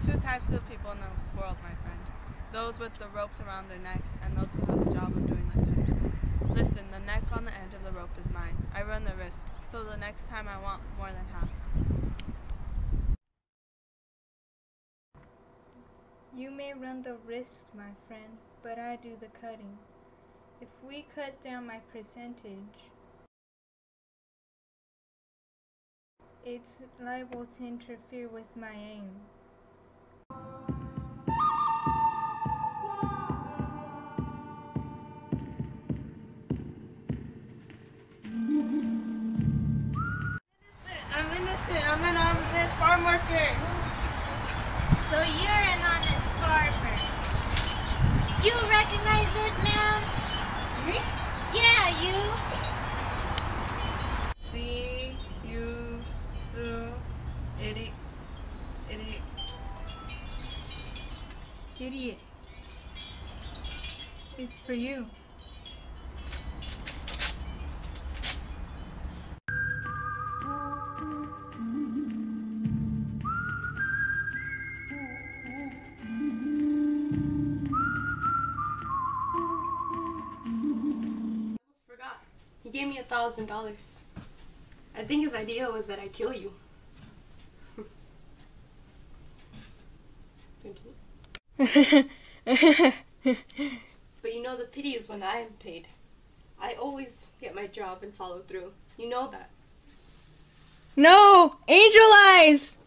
two types of people in this world, my friend. Those with the ropes around their necks and those who have the job of doing the cutting. Listen, the neck on the end of the rope is mine. I run the risk, so the next time I want more than half. You may run the risk, my friend, but I do the cutting. If we cut down my percentage, it's liable to interfere with my aim. So you're an honest farmer. You recognize this man? Me? Yeah, you. Idiot. It's for you. He gave me a thousand dollars. I think his idea was that I kill you. but you know the pity is when I am paid. I always get my job and follow through. You know that. No! Angel eyes!